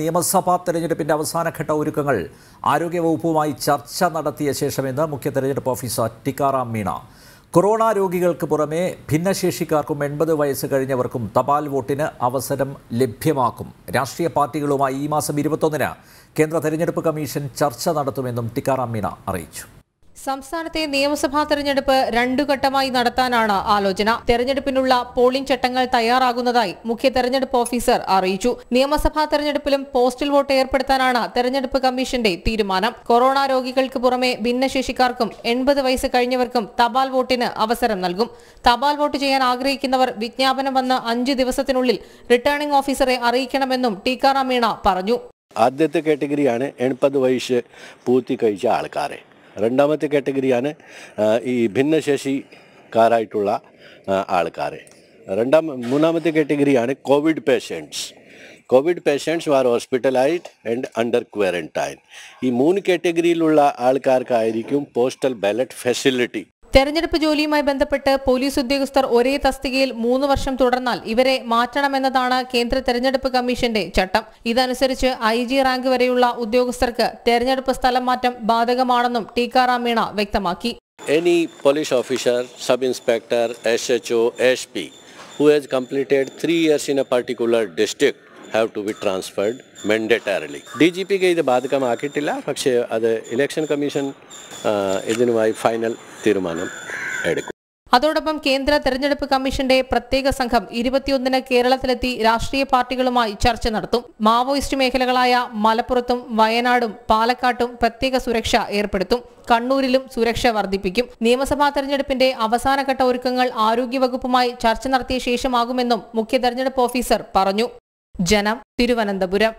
നിയമസഭാ തെരഞ്ഞെടുപ്പിന്റെ അവസാനഘട്ട ഒരുക്കങ്ങൾ ആരോഗ്യവകുപ്പുമായി ചർച്ച നടത്തിയ ശേഷം ഇന്ന് മുഖ്യ തെരഞ്ഞെടുപ്പ് ഓഫീസർ ടിക്കാറാം മീണ. കൊറോണ രോഗികൾക്ക് പുറമെ ഭിന്നശേഷിക്കാർക്കും എൺപത് വയസ്സ് കഴിഞ്ഞവർക്കും തപാൽ വോട്ടിന് അവസരം ലഭ്യമാക്കും. രാഷ്ട്രീയ പാർട്ടികളുമായി ഈ മാസം ഇരുപത്തൊന്നിന് കേന്ദ്ര തെരഞ്ഞെടുപ്പ് കമ്മീഷൻ ചർച്ച നടത്തുമെന്നും ടിക്കാറാം മീണ അറിയിച്ചു. സംസ്ഥാനത്തെ നിയമസഭാ തെരഞ്ഞെടുപ്പ് രണ്ടു ഘട്ടമായി നടത്താനാണ് ആലോചന. തെരഞ്ഞെടുപ്പിനുള്ള പോളിംഗ് ചട്ടങ്ങൾ തയ്യാറാകുന്നതായി മുഖ്യ തെരഞ്ഞെടുപ്പ് ഓഫീസർ അറിയിച്ചു. നിയമസഭാ തെരഞ്ഞെടുപ്പിലും പോസ്റ്റൽ വോട്ട് ഏർപ്പെടുത്താനാണ് തെരഞ്ഞെടുപ്പ് കമ്മീഷന്റെ തീരുമാനം. കൊറോണ രോഗികൾക്ക് പുറമെ ഭിന്നശേഷിക്കാർക്കും എൺപത് വയസ്സ് കഴിഞ്ഞവർക്കും തപാൽ വോട്ടിന് അവസരം നൽകും. തപാൽ വോട്ട് ചെയ്യാൻ ആഗ്രഹിക്കുന്നവർ വിജ്ഞാപനം വന്ന് അഞ്ച് ദിവസത്തിനുള്ളിൽ റിട്ടേണിംഗ് ഓഫീസറെ അറിയിക്കണമെന്നും ടീക്കാറാം മീണ പറഞ്ഞു. ആദ്യത്തെ കാറ്റഗറിയാണ് എൺപത് വയസ്സ് പൂർത്തി കഴിച്ച ആൾക്കാരെ. രണ്ടാമത്തെ കാറ്റഗറിയാണ് ഈ ഭിന്നശേഷിക്കാരായിട്ടുള്ള ആൾക്കാർ രണ്ടാം മൂന്നാമത്തെ കാറ്റഗറിയാണ് covid patients. Covid patients are hospitalised and under quarantine ഈ മൂന്ന് കാറ്റഗറിയിലുള്ള ആൾക്കാർക്കായിരിക്കും പോസ്റ്റൽ ബാലറ്റ് ഫെസിലിറ്റി തെരഞ്ഞെടുപ്പ് ജോലിയുമായി ബന്ധപ്പെട്ട് പോലീസ് ഉദ്യോഗസ്ഥർ ഒരേ തസ്തികയിൽ മൂന്ന് വർഷം തുടർന്നാൽ ഇവരെ മാറ്റണമെന്നതാണ് കേന്ദ്ര തെരഞ്ഞെടുപ്പ് കമ്മീഷന്റെ ചട്ടം. ഇതനുസരിച്ച് ഐ ജി റാങ്ക് വരെയുള്ള ഉദ്യോഗസ്ഥർക്ക് തെരഞ്ഞെടുപ്പ് സ്ഥലം മാറ്റം ബാധകമാണെന്നും ടീക്കാറാം മീണ വ്യക്തമാക്കി. Any police officer, sub-inspector, SHO, SP who has completed three years in a particular district have to be transferred mandatorily. D G പിക്ക് ഇത് ബാധകമാക്കിയിട്ടില്ല. പക്ഷേ അത് ഇലക്ഷൻ കമ്മീഷൻ ഇതിനുമായി ഫൈനൽ തീരുമാനം എടുക്കും. അതോടൊപ്പം കേന്ദ്ര തെരഞ്ഞെടുപ്പ് കമ്മീഷന്റെ പ്രത്യേക സംഘം ഇരുപത്തിയൊന്നിന് കേരളത്തിലെത്തി രാഷ്ട്രീയ പാർട്ടികളുമായി ചർച്ച നടത്തും. മാവോയിസ്റ്റ് മേഖലകളായ മലപ്പുറത്തും വയനാടും പാലക്കാട്ടും പ്രത്യേക സുരക്ഷ ഏർപ്പെടുത്തും. കണ്ണൂരിലും സുരക്ഷ വർദ്ധിപ്പിക്കും. നിയമസഭാ തെരഞ്ഞെടുപ്പിന്റെ അവസാനഘട്ട ഒരുക്കങ്ങൾ ആരോഗ്യവകുപ്പുമായി ചർച്ച നടത്തിയ ശേഷമാകുമെന്നും മുഖ്യ തെരഞ്ഞെടുപ്പ് ഓഫീസർ പറഞ്ഞു. ஜனம் திருவனந்தபுரம்.